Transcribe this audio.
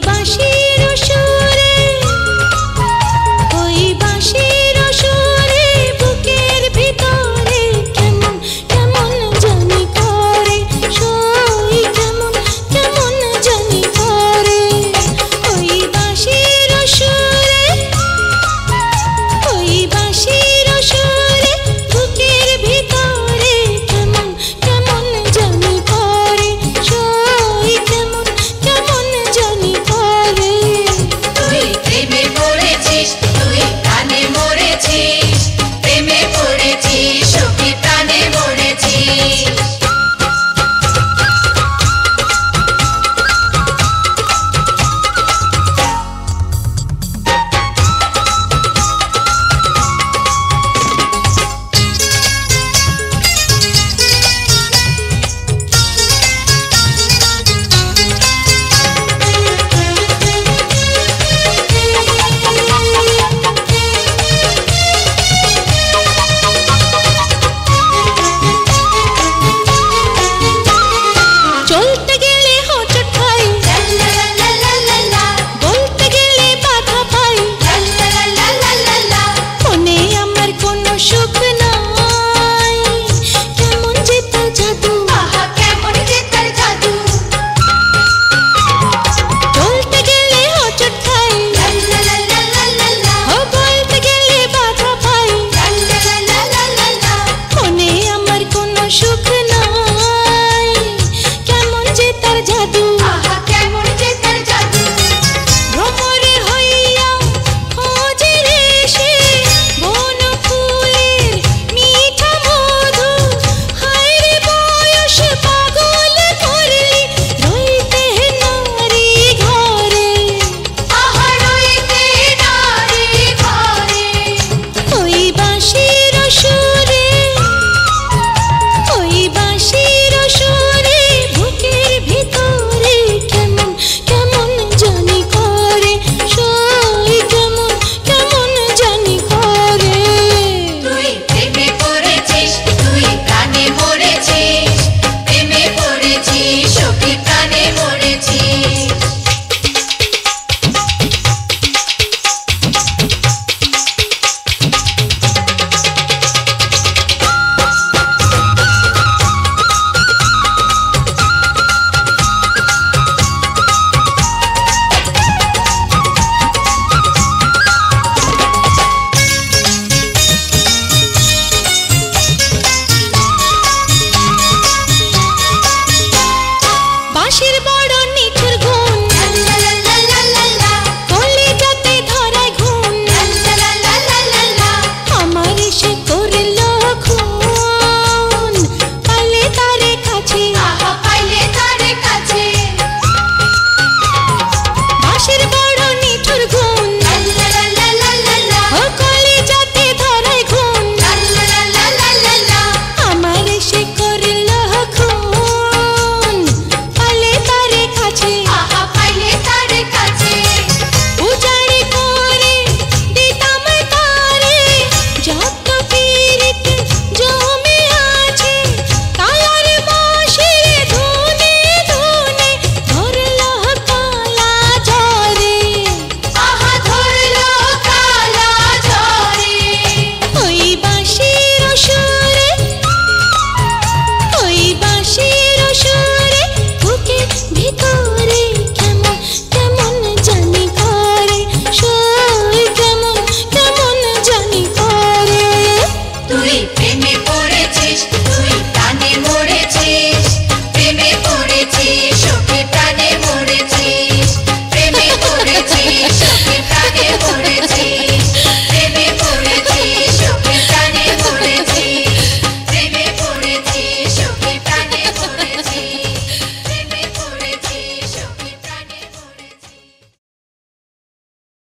বাঁশি